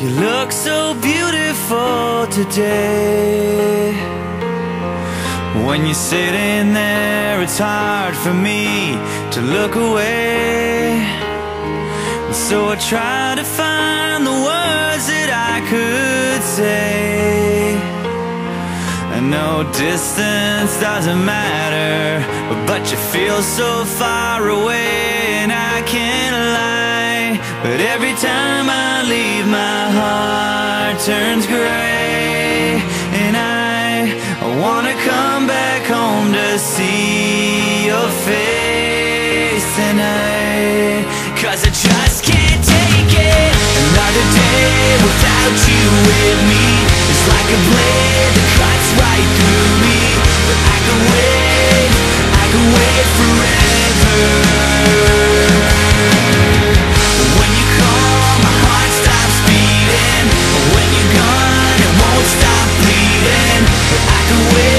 You look so beautiful today. When you're sitting there, it's hard for me to look away. So I try to find the words that I could say. And no distance doesn't matter, but you feel so far away, and I can't lie. But every time I leave, my heart turns gray, and I, I wanna come back home to see your face, I, cause I just can't take it. Another day without you with me It's like a blade that cuts right through me. But I can wait, I can wait forever. I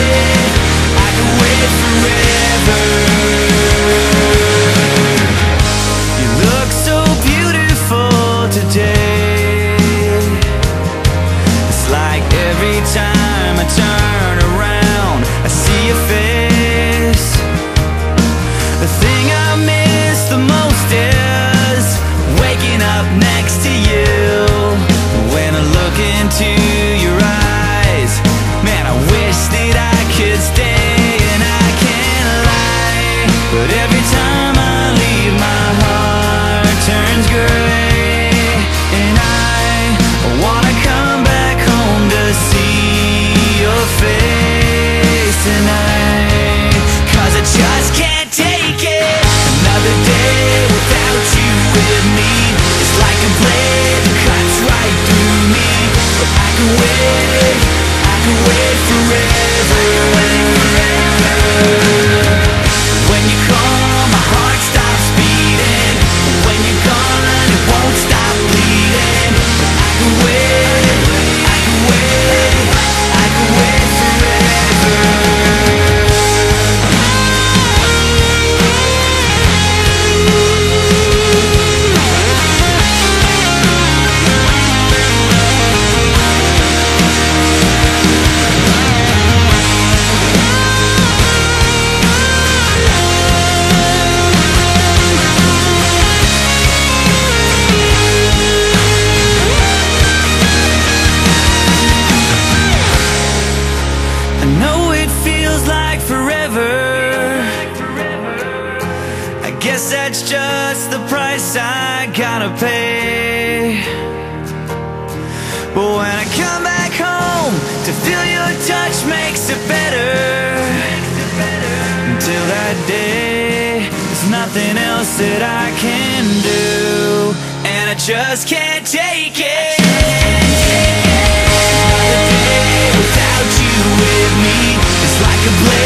guess that's just the price I gotta pay. But when I come back home to feel your touch makes it better. Until that day, there's nothing else that I can do, and I just can't take it. Another day without you with me It's like a blade